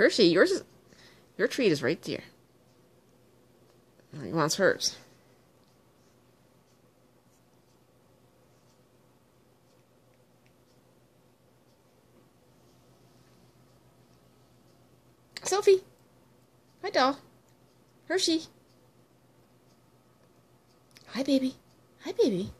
Hershey, yours is your treat is right there. He wants hers. Sophie. Hi, doll. Hershey. Hi, baby. Hi, baby.